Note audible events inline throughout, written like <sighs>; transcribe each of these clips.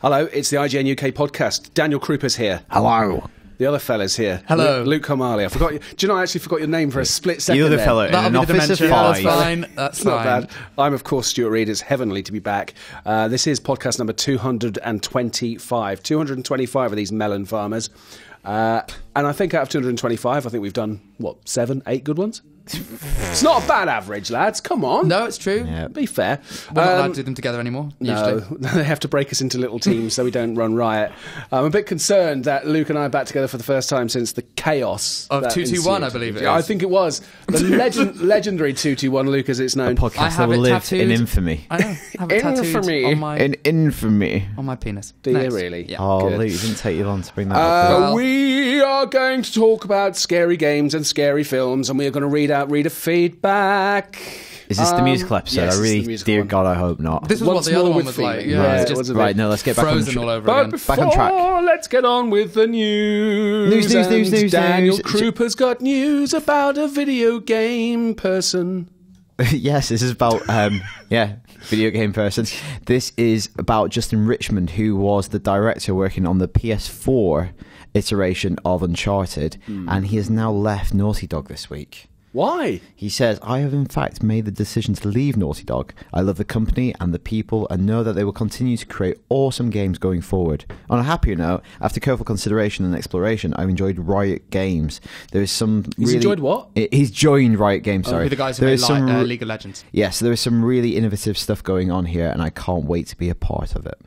Hello, it's the IGN UK podcast. Daniel Krupa's here. Hello. The other fella's here. Hello. Luke, Luke Karmali. I forgot. You, do you know? I actually forgot your name for a split second. The other there. fellow in That'll an be the office of dementia. five. That's fine. That's It's not fine. bad. I'm, of course, Stuart Reed. It's heavenly to be back. Uh, this is podcast number 225. 225 of these melon farmers. Uh, and I think out of 225, I think we've done, what, seven, eight good ones? It's not a bad average, lads. Come on. No, it's true. Yeah. Be fair. We're not allowed Um, to do them together anymore. no, <laughs> they have to break us into little teams so we don't run riot. I'm a bit concerned that Luke and I are back together for the first time since the chaos Of that 221, I believe it Yeah, I think it was the <laughs> legend, legendary two two one Luke, as it's known. Podcast I that have will live in infamy. I know. I have it tattooed Infamy. on my In infamy. on my penis. Do you really? Yeah. Oh, Good. Luke, it didn't take you long to bring that Uh, up. Well- we are going to talk about scary games and scary films, and we are going to read out reader feedback. Is this the Um, musical episode? yes, I it's really, the musical dear one. God, I hope not. This was what the other more one with was like. feet. Yeah, Right, it's just was a bit- right, no, let's get back on, frozen tr- all over But again. before, Back on track. let's get on with the news. News, news, news, And news, Daniel news. Krupa's got news about a video game person. <laughs> yes, this is about um, yeah, video game person. This is about Justin Richmond, who was the director working on the PS4 iteration of Uncharted, Hmm. and he has now left Naughty Dog this week. Why? He says, I have in fact made the decision to leave Naughty Dog. I love the company and the people and know that they will continue to create awesome games going forward. On a happier note, after careful consideration and exploration, I've enjoyed Riot Games. There is some He's really- enjoyed what? I- He's joined Riot Games, sorry. Who the guys who There made is some uh, re- League of Legends. Yes, there is some really innovative stuff going on here, and I can't wait to be a part of it.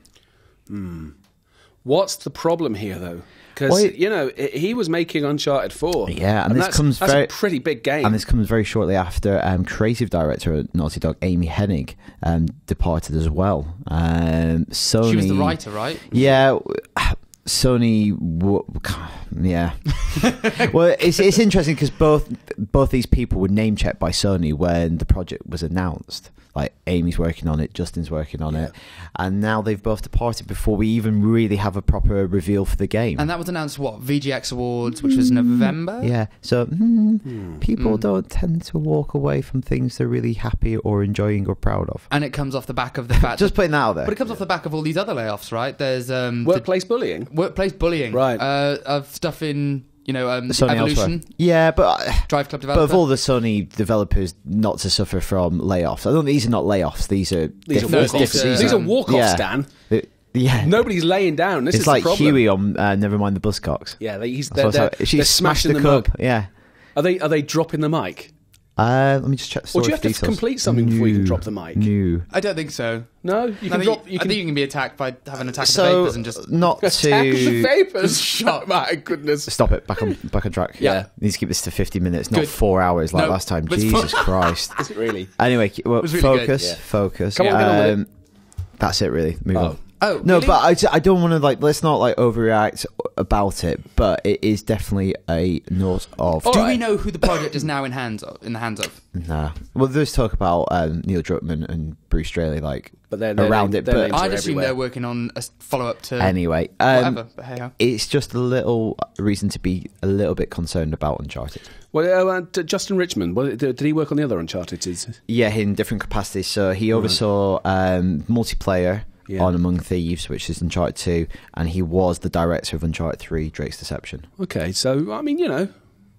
What's the problem here, though? Because Well, you know he was making Uncharted Four. Yeah, and this that's, comes that's very- a pretty big game. And this comes very shortly after um, creative director at Naughty Dog, Amy Hennig, um, departed as well. Um, Sony, She was the writer, right? Yeah, <sighs> Sony. W- <sighs> yeah. <laughs> well, it's it's interesting because both both these people were name checked by Sony when the project was announced. Like Amy's working on it, Justin's working on it, and now they've both departed before we even really have a proper reveal for the game. And that was announced what VGX Awards, which was November. yeah, so mm, Hmm. people Mm. don't tend to walk away from things they're really happy or enjoying or proud of. And it comes off the back of the fact. <laughs> Just putting that out there. but it comes off the back of all these other layoffs, right? There's um, the Workplace bullying. workplace bullying, Right. Uh, of stuff in you know um, Sony Evolution, elsewhere. Yeah, but uh, Drive Club but of all the Sony developers not to suffer from layoffs, I don't. These are not layoffs. These are These are walk-offs. different- These These are- are walk-offs, yeah. Dan. Uh, yeah, Nobody's laying down. This it's is like the problem. Huey on uh, Never Mind the Buzzcocks. Yeah, they, he's, So they're, they're, like, she they're smashed smashing the them cup. up. Yeah. Are they are they dropping the mic? Uh, let me just check the Or do you have for to details. complete something before you can drop the mic? New. I don't think so. No, you can think, drop. You I can think you can be attacked by having attacked the So vapors and just not attack the vapors. <laughs> Shut my goodness. stop it. Back on back on track. Yeah. needs to keep this to fifty minutes, not Good. four hours like No, last time. Jesus <laughs> Christ. Is it really? Anyway, well, was really focus, Yeah. focus. Come on, get on with it. Um, That's it, really. Move Oh. on. Oh No, really? but I, I don't want to like let's not like overreact about it, but it is definitely a note of Oh, do All we know who the project is now in hands of, in the hands of? nah. Well, there's talk about um, Neil Druckmann and Bruce Straley like But they're, they're around named- it, but I'd assume everywhere. they're working on a follow up to anyway, um, whatever. But hey, it's just a little reason to be a little bit concerned about Uncharted. Well, uh, uh, Justin Richmond. Well, did, did he work on the other Uncharted? Yeah, in different capacities. So he oversaw um, multiplayer Yeah. on Among Thieves, which is Uncharted 2, and he was the director of Uncharted 3, Drake's Deception. Okay, so I mean, you know,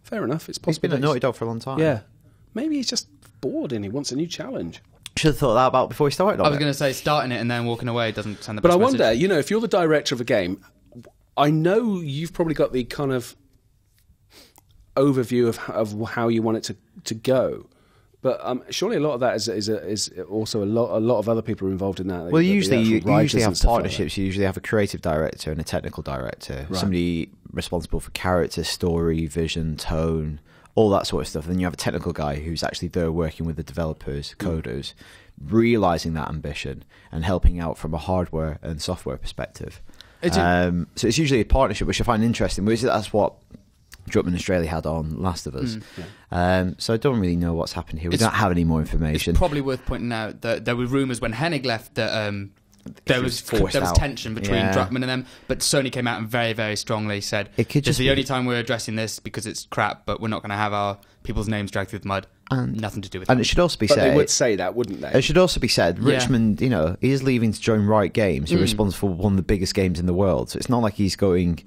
fair enough. It's He's possible. been a Naughty Dog for a long time. Yeah, maybe he's just bored and he wants a new challenge. Should have thought that about before he started I was going to say starting it and then walking away doesn't send the But best I wonder, message. you know, if you're the director of a game, I know you've probably got the kind of overview of of how you want it to, to go. But um, surely a lot of that is is, is also a lot a lot of other people are involved in that. Well, The- the usually you, you usually have like partnerships. you usually have a creative director and a technical director, Right. somebody responsible for character, story, vision, tone, all that sort of stuff. And then you have a technical guy who's actually there working with the developers, Mm. coders, realizing that ambition and helping out from a hardware and software perspective. It's Um, so it's usually a partnership, which I find interesting. Which that's what Druckmann and Straley had on Last of Us. Um, so I don't really know what's happened here. We It's- don't have any more information. It's probably worth pointing out that there were rumours when Hennig left that um, there He was there was out. tension between Yeah. Druckmann and them, but Sony came out and very very strongly said It could "This is just the only time we're addressing this because it's crap, but we're not going to have our people's names dragged through the mud. And- Nothing to do with And it. it should also be But said. they would say that, wouldn't they? It should also be said, Yeah. Richmond, you know, he is leaving to join Riot Games, Mm. who are responsible for one of the biggest games in the world. So it's not like he's going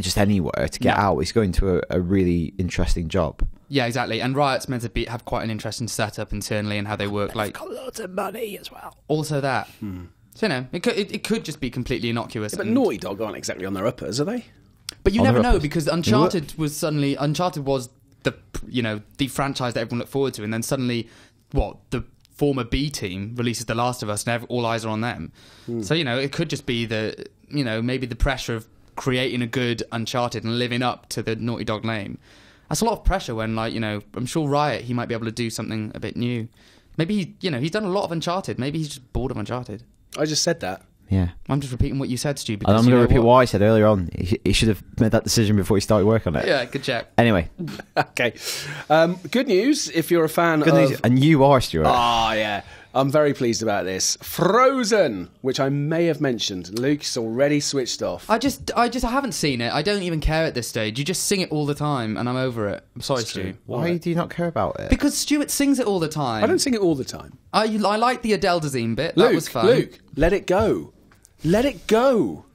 just anywhere to get No. out. He's going to a, a really interesting job. Yeah, exactly. And Riot's meant to be have quite an interesting setup internally and how they work. Like got loads of money as well. also that. Hmm. So you know, it could, it, it could just be completely innocuous. Yeah, but and- Naughty Dog aren't exactly on their uppers, are they? But you On never know uppers. because Uncharted was suddenly Uncharted was the you know the franchise that everyone looked forward to, and then suddenly what the former B team releases The Last of Us, and all eyes are on them. Hmm. So you know it could just be the you know maybe the pressure of creating a good Uncharted and living up to the Naughty Dog name. That's a lot of pressure when like you know I'm sure Riot he might be able to do something a bit new. Maybe he, you know he's done a lot of Uncharted. Maybe he's just bored of Uncharted. I just said that. Yeah. I'm just repeating what you said, Stu. And I'm going to repeat what? what I said earlier on. He, he should have made that decision before he started work on it. Yeah, good check. Anyway, <laughs> Okay. Um, good news if you're a fan good of. news. And you are, Stuart. Ah, yeah. I'm very pleased about this. Frozen, which I may have mentioned. Luke's already switched off. I just, I just, I haven't seen it. I don't even care at this stage. You just sing it all the time, and I'm over it. I'm sorry, Stu. true. Why do you not care about it? Because Stuart sings it all the time. I don't sing it all the time. I, I like the Adele Dazeem bit. Luke, that was fun. Luke, let it go. Let it go.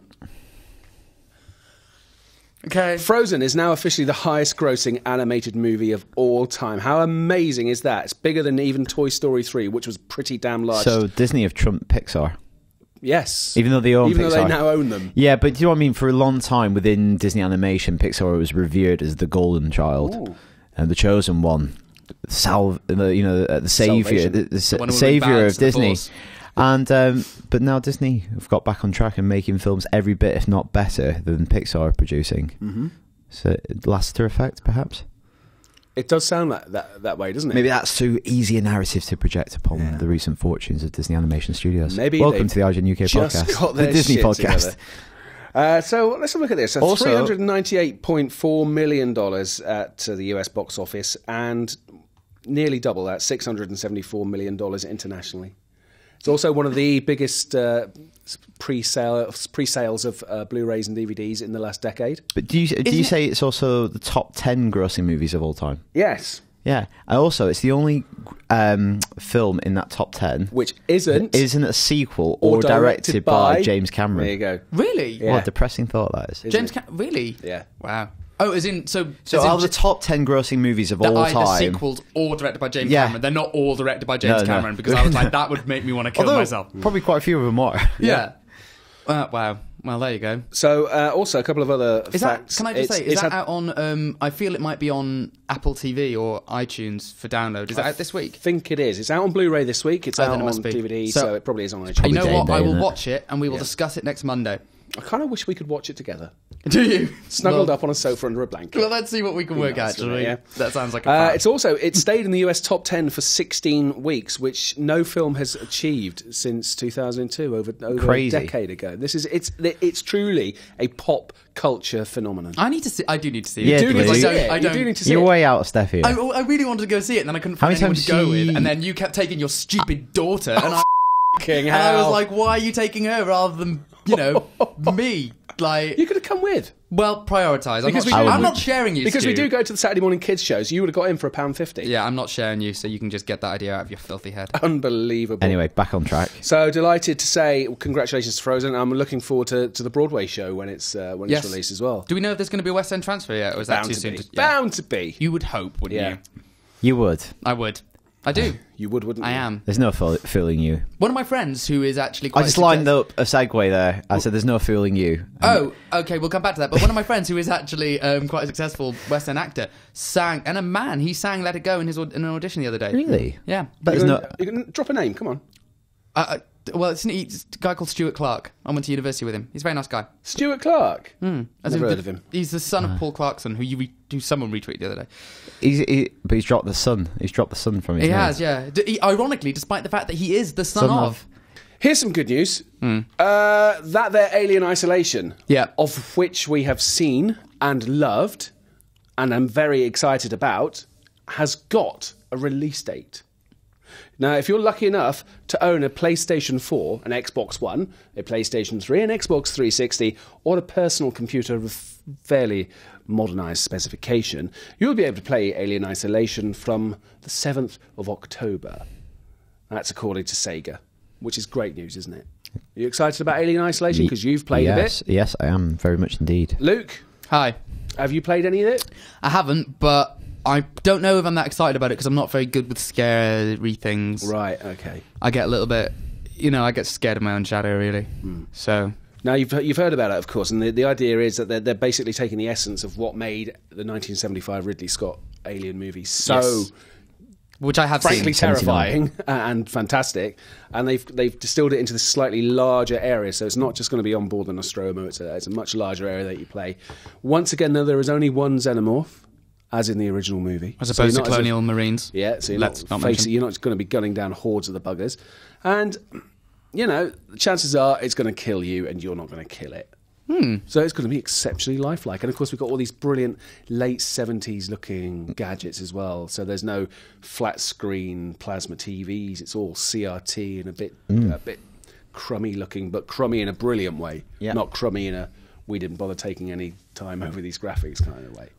Okay. Frozen is now officially the highest grossing animated movie of all time. How amazing is that? It's bigger than even Toy Story 3, which was pretty damn large. so Disney have trumped Pixar, yes. even though they own even Pixar. though they now own them. Yeah, but do you know what I mean? For a long time within Disney animation, Pixar was revered as the golden child Ooh. and the chosen one, Sal, the, you know, the, uh, the savior, Salvation. the, the, sa- one who will savior of the Disney. And um, but now Disney have got back on track and making films every bit, if not better, than Pixar are producing. hmm So Lasseter effect, perhaps. It does sound that, that, that way, doesn't it? Maybe that's too easy a narrative to project upon Yeah. the recent fortunes of Disney Animation Studios. Maybe welcome to the IGN UK podcast, the Disney podcast. Uh, so let's have a look at this. So Also- $398.4 million at uh, the US box office and nearly double that, $674 million internationally. It's also one of the biggest uh, pre-sale, pre-sales of uh, Blu-rays and DVDs in the last decade. But do you do Isn't you say it's also the top ten grossing movies of all time? Yes, Yeah, and also it's the only um, film in that top ten which isn't isn't a sequel or, directed, by, James Cameron. There you go. Really? Yeah. What a depressing thought that is. Isn't James, it? Cam- really? Yeah. Wow. Oh, as in so. So as in out of the top ten grossing movies of that all either time, sequels or directed by James Yeah. Cameron. They're not all directed by James No, no. Cameron because I was like, that would make me want to kill although myself. probably quite a few of them are. <laughs> Yeah. Uh, wow. Well, there you go. So uh, also a couple of other Is facts. that? Can I just It's- say? Is it's that had- out on? Um, I feel it might be on Apple TV or iTunes for download. Is that out this week? think it is. It's out on Blu-ray this week. It's Oh, out it on. DVD, so, So- it probably is on you iTunes. know what? day, I will it? watch it and we will Yeah. discuss it next Monday. I kind of wish we could watch it together, <laughs> Do you? snuggled well, up on a sofa under a blanket. Well, let's see what we can work out. Actually. Yeah. that sounds like a Uh, it's also it stayed in the US top ten for 16 weeks, which no film has achieved since 2002, over over Crazy. a decade ago. This is it's it's truly a pop culture phenomenon. I need to see. I do need to see Yeah, it. you do need to please. see I don't. it. I You don't need to see You're it. way out of step here. I, I really wanted to go see it, and then I couldn't How find many anyone times to go she- with, and then you kept taking your stupid <laughs> daughter, and I, King <laughs> and I was like, "Why are you taking her rather than you know <laughs> me?" Like, you could have come with well, prioritize. I'm, Because not, we I'm not sharing you because we do go to the Saturday morning kids shows. You would have got in for a pound fifty. Yeah, I'm not sharing you, so you can just get that idea out of your filthy head. <laughs> Unbelievable. Anyway, back on track. So delighted to say congratulations to Frozen. I'm looking forward to, to the Broadway show when it's uh, when Yes. it's released as well. Do we know if there's going to be a West End transfer yet, or is that Bound too to soon? be. to- yeah. Bound to be. You would hope, wouldn't Yeah. you? You would. I would. I do. You would, wouldn't I you? am. There's no fool- fooling you. One of my friends who is actually quite I just success- lined up a segue there. I said, "There's no fooling you." And Oh, okay. We'll come back to that. But one of my friends, who is actually um, quite a successful West End actor, sang, and a man, he sang "Let It Go" in his aud- in an audition the other day. really? Yeah. But You there's can, no. you can drop a name. Come on, Uh, uh, well, it's, an, it's a guy called Stuart Clark. I went to university with him. He's a very nice guy. Stuart Clark. Mm. As Never in heard the- of him. He's the son Ah. of Paul Clarkson, who you re- who someone retweeted the other day. He's, he, but he's dropped the sun. He's dropped the sun from his. He name. has, yeah. D- he- ironically, despite the fact that he is the son, Son of. of. Here's some good news. Uh, that their Alien Isolation, Yeah. of which we have seen and loved, and I'm very excited about, has got a release date. Now, if you're lucky enough to own a PlayStation 4, an Xbox One, a PlayStation 3, an Xbox 360, or a personal computer with fairly modernized specification, you'll be able to play Alien Isolation from the 7th of October. That's according to Sega, which is great news, isn't it? Are you excited about Alien Isolation because you've played yes, a bit? Yes, I am very much indeed. Luke, Hi. have you played any of it? I haven't, but I don't know if I'm that excited about it because I'm not very good with scary things. Right, okay. I get a little bit, you know, I get scared of my own shadow, really. Hmm. So, Now you've you've heard about it, of course, and the, the idea is that they're, they're basically taking the essence of what made the 1975 Ridley Scott Alien movie so Yes. which I have frankly seen. terrifying <laughs> and fantastic, and they've they've distilled it into this slightly larger area. So it's not just going to be on board the Nostromo; it's a, it's a much larger area that you play. Once again, though, there is only one xenomorph, as in the original movie, As So you're opposed to not as a- colonial marines. yeah, so you're Let's not, not facing, you're not going to be gunning down hordes of the buggers, and you know the chances are it's going to kill you, and you're not going to kill it. Hmm. So it's going to be exceptionally lifelike, and of course we've got all these brilliant late '70s looking gadgets as well. So there's no flat screen plasma TVs; it's all CRT and a bit a bit crummy looking, but crummy in a brilliant way, Yeah. not crummy in a we didn't bother taking any time over these graphics kind of way.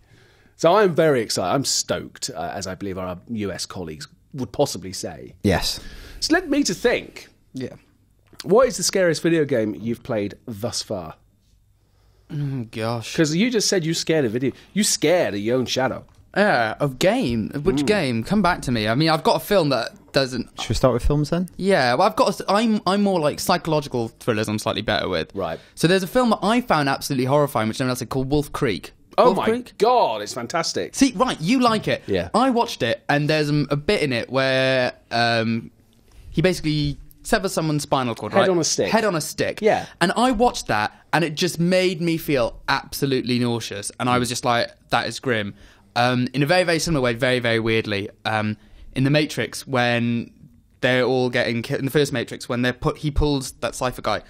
So I'm very excited. I'm stoked, uh, as I believe our US colleagues would possibly say. Yes. So led me to think: Yeah. what is the scariest video game you've played thus far? Oh, gosh. Because you just said you scared of video. You scared of your own shadow. Yeah, of game. Of. Which game? Come back to me. I mean, I've got a film that doesn't. Should we start with films then? Yeah, well, I've got. A, I'm I'm more like psychological thrillers. I'm slightly better with. Right. So there's a film that I found absolutely horrifying, which no one else had, called Wolf Creek. Oh Wolf my Creek? god, it's fantastic. See, right, you like it. Yeah. I watched it, and there's um, a bit in it where um, he basically severs someone's spinal cord. Head right? on a stick. Head on a stick. Yeah. And I watched that, and it just made me feel absolutely nauseous. And I was just like, that is grim. Um, in a very, very similar way, very, very weirdly, um, in the Matrix, when they're all getting ki- in the first Matrix, when they're put, he pulls that Cypher guy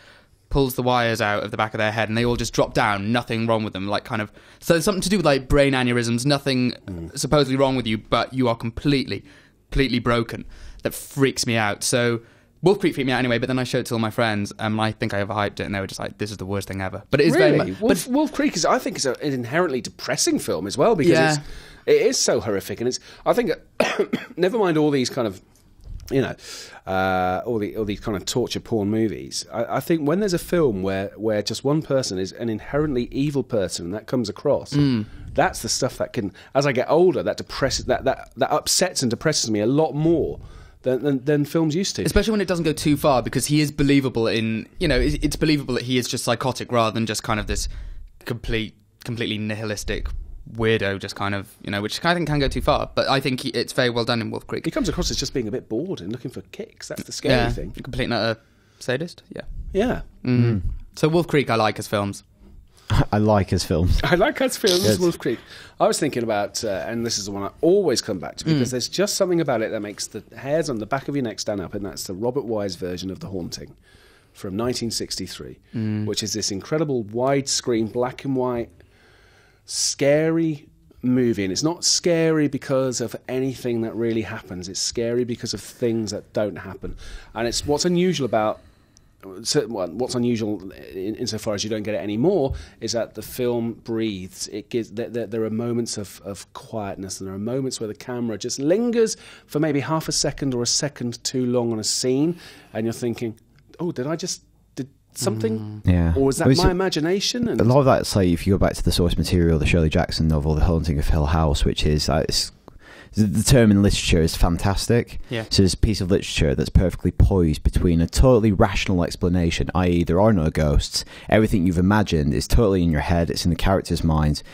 pulls the wires out of the back of their head and they all just drop down. Nothing wrong with them like kind of so it's something to do with like brain aneurysms. Nothing mm. supposedly wrong with you but you are completely completely broken. That freaks me out. So Wolf Creek freaked me out anyway but then I showed it to all my friends and I think I overhyped it and they were just like this is the worst thing ever. But it is really, very much Wolf, but Wolf Creek is, I think, is a, an inherently depressing film as well because Yeah. it's, it is so horrific, and it's. I think, <coughs> never mind all these kind of, you know, uh, all the all these kind of torture porn movies. I, I think when there's a film where where just one person is an inherently evil person, and that comes across. Mm. That's the stuff that can, as I get older, that depresses, that that that upsets and depresses me a lot more than than, than films used to. especially when it doesn't go too far because he is believable in you know it's it's believable that he is just psychotic rather than just kind of this complete completely nihilistic weirdo just kind of you know which I think can go too far but I think he, it's very well done in Wolf Creek He comes across as just being a bit bored and looking for kicks. That's the scary yeah thing. complete and utter sadist yeah Yeah. mm. so Wolf Creek I like as films <laughs> I like his films. <laughs> I like Hans films, Good. Wolf Creek. I was thinking about, uh, and this is the one I always come back to because there's just something about it that makes the hairs on the back of your neck stand up, and that's the Robert Wise version of The Haunting from 1963, which is this incredible widescreen, black and white, scary movie. And it's not scary because of anything that really happens, it's scary because of things that don't happen. And it's what's unusual about what's unusual in, insofar as you don't get it anymore is that the film breathes. It gives there, there, there are moments of, of quietness, and there are moments where the camera just lingers for maybe half a second or a second too long on a scene, and you're thinking, "Oh, did I just did something? Yeah. or was that Well, it's my a- imagination?" And A lot of that's like if you go back to the source material, the Shirley Jackson novel, The Haunting of Hill House, which is uh, it's, the- the term in literature is fantastic. Yeah. So it's a piece of literature that's perfectly poised between a totally rational explanation, i.e., there are no ghosts, everything you've imagined is totally in your head, it's in the character's minds,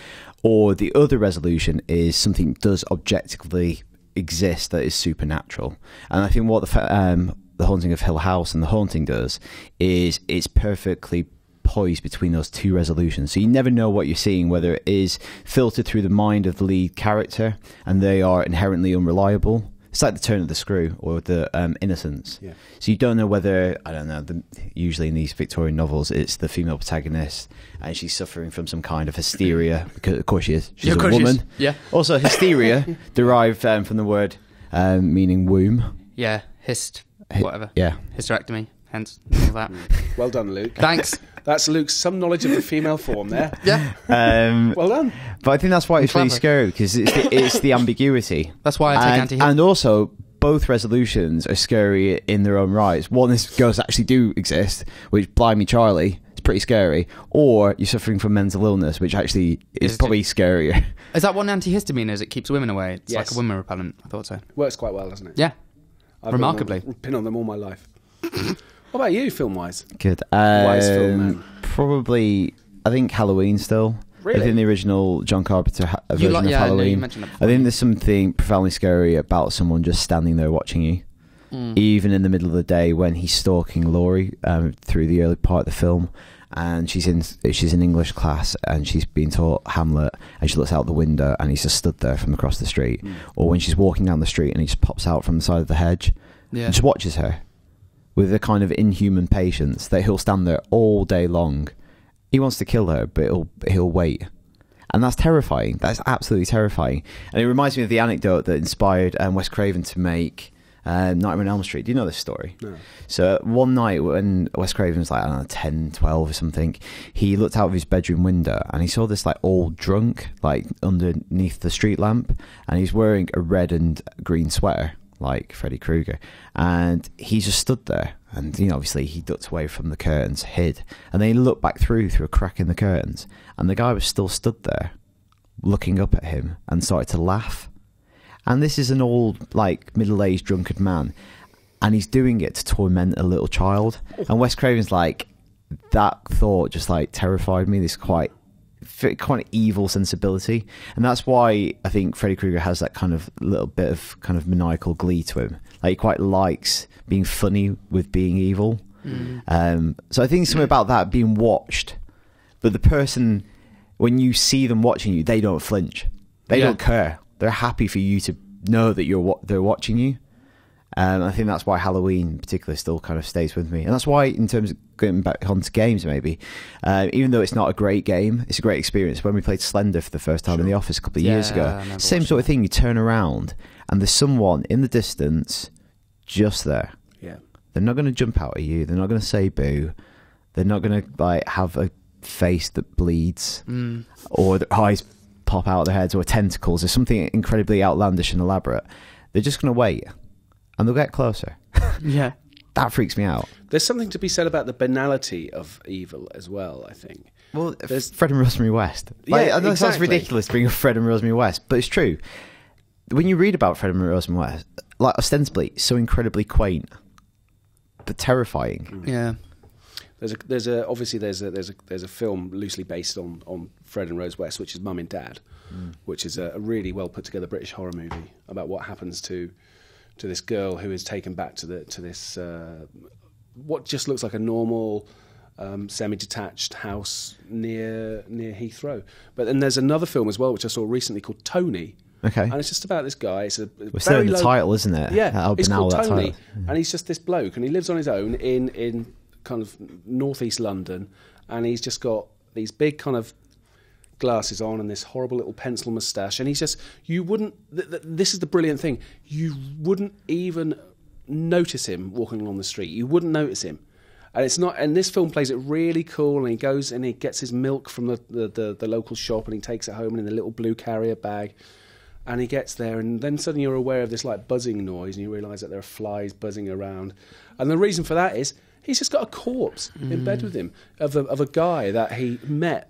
or the other resolution is something does objectively exist that is supernatural. And I think what the um, the haunting of Hill House and the haunting does is it's perfectly poised between those two resolutions. So you never know what you're seeing, whether it is filtered through the mind of the lead character and they are inherently unreliable. It's like the turn of the screw or the um, innocence. Yeah. So you don't know whether I don't know. The, usually in these Victorian novels, it's the female protagonist and she's suffering from some kind of hysteria because of course she is. She's Yeah, a course she is. woman. Yeah. Also, hysteria <laughs> derived um, from the word um, meaning womb. yeah Hist, Hi- whatever. Yeah. Hysterectomy, hence all that. <laughs> Well done, Luke. Thanks. That's Luke's some knowledge of the female form there. <laughs> Yeah. Um, Well done. but I think that's why it's really scary because it's the, it's the ambiguity. <laughs> That's why I take and, anti and also both resolutions are scary in their own rights. One is ghosts actually do exist, which blimey Charlie, it's pretty scary. Or you're suffering from mental illness, which actually is Is probably scarier. Is that what an antihistamine is? It keeps women away. It's like a women repellent. I thought so. Works quite well, doesn't it? Yeah. I've Remarkably. Been on, <laughs> been on them all my life. <laughs> what about you, film wise? Good. Wise film, Um, man. Probably, I think Halloween still. Really? I think the original John Carpenter ha- version like- of yeah, I know you Halloween. mentioned I think there's something profoundly scary about someone just standing there watching you. Mm. even in the middle of the day when he's stalking Laurie um, through the early part of the film, and she's in she's in English class and she's being taught Hamlet, and she looks out the window and he's just stood there from across the street, Mm. or when she's walking down the street and he just pops out from the side of the hedge Yeah. and just watches her with a kind of inhuman patience that he'll stand there all day long. He wants to kill her, but he'll he'll wait. And that's terrifying. That's absolutely terrifying. And it reminds me of the anecdote that inspired um, Wes Craven to make um, Nightmare on Elm Street. Do you know this story? No. So one night when Wes Craven was like, I don't know, 10, 12 or something, he looked out of his bedroom window and he saw this like old drunk like underneath the street lamp and he's wearing a red and green sweater like Freddy Krueger. And he just stood there and, you know, obviously he ducked away from the curtains, hid. And then he looked back through, through a crack in the curtains and the guy was still stood there looking up at him and started to laugh. And this is an old, like, middle aged drunkard man. And he's doing it to torment a little child. And Wes Craven's like, that thought just like terrified me. This quite, quite evil sensibility. And that's why I think Freddy Krueger has that kind of little bit of kind of maniacal glee to him. Like, he quite likes being funny with being evil. Um, so I think something about that being watched, but the person, when you see them watching you, they don't flinch. They Yeah. don't care. They're happy for you to know that you're they're watching you. Um, I think that's why Halloween, in particular, still kind of stays with me, and that's why, in terms of going back onto games, maybe, uh, even though it's not a great game, it's a great experience. When we played Slender for the first time in the office a couple of years ago, same sort of thing. You turn around and there's someone in the distance, just there. Yeah. They're not going to jump out at you. They're not going to say boo. They're not going to like have a face that bleeds Mm. or their eyes pop out of their heads or tentacles or something incredibly outlandish and elaborate. They're just going to wait and they'll get closer. <laughs> Yeah. That freaks me out. There's something to be said about the banality of evil as well, I think. Well, There's- Fred and Rosemary West. Like, Yeah, I know it sounds ridiculous to bring up Fred and Rosemary West, but it's true. When you read about Fred and Rosemary West, like ostensibly so incredibly quaint, but terrifying. Yeah. There's a there's a obviously there's a there's a there's a film loosely based on on Fred and Rose West, which is Mum and Dad, which is a, a really well put together British horror movie about what happens to to this girl who is taken back to the to this uh, what just looks like a normal um, semi-detached house near near Heathrow. But then there's another film as well which I saw recently called Tony. Okay. And it's just about this guy. It's a We're still in the low- title, isn't it? yeah, it's called Tony, title. and he's just this bloke, and he lives on his own in in kind of northeast London, and he's just got these big kind of glasses on and this horrible little pencil moustache, and he's just you wouldn't. Th- th- this is the brilliant thing: you wouldn't even notice him walking along the street. You wouldn't notice him. And it's not. And this film plays it really cool. And he goes and he gets his milk from the, the, the, the local shop, and he takes it home and in the little blue carrier bag. And he gets there, and then suddenly you're aware of this like buzzing noise, and you realise that there are flies buzzing around. And the reason for that is he's just got a corpse in bed with him of a, of a guy that he met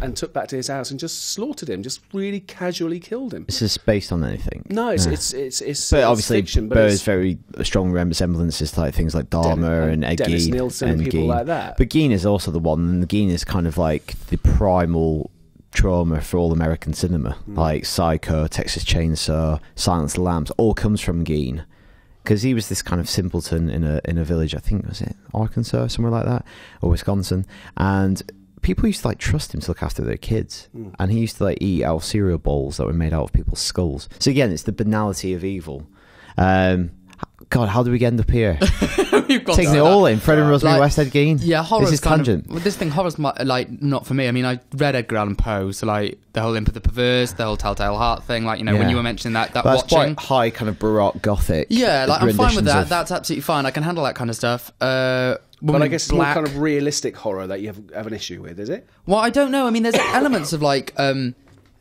and took back to his house and just slaughtered him, just really casually killed him. Is this based on anything? No, it's Yeah. it's it's, it's But it's obviously, fiction, but it's, very strong resemblances to like things like Dahmer Den- and Gein Nilsen and people like that. But Gein is also the one, and Gein is kind of like the primal trauma for all American cinema, Hmm. like Psycho, Texas Chainsaw, Silence of the Lambs, all comes from Gein. Because he was this kind of simpleton in a in a village, I think was it Arkansas, somewhere like that, or Wisconsin, and people used to like trust him to look after their kids, Hmm. and he used to like eat out of cereal bowls that were made out of people's skulls. So again, it's the banality of evil. Um, God, how do we end up here? We've got Taking to it that. all in. Fred and Rosemary Like, West Ed Gein. Yeah, horror. This is kind tangent. Of, well, this thing horror's my, like not for me. I mean, I read Edgar Allan Poe, so like the whole Imp of the Perverse, the whole Telltale Heart thing. Like you know, when you were mentioning that that But that's watching. quite high, kind of baroque gothic. Yeah, like I'm fine with that. of- That's absolutely fine. I can handle that kind of stuff. Uh, But I in guess it's Black. more kind of realistic horror that you have, have an issue with, is it? Well, I don't know. I mean, there's <coughs> elements of like um,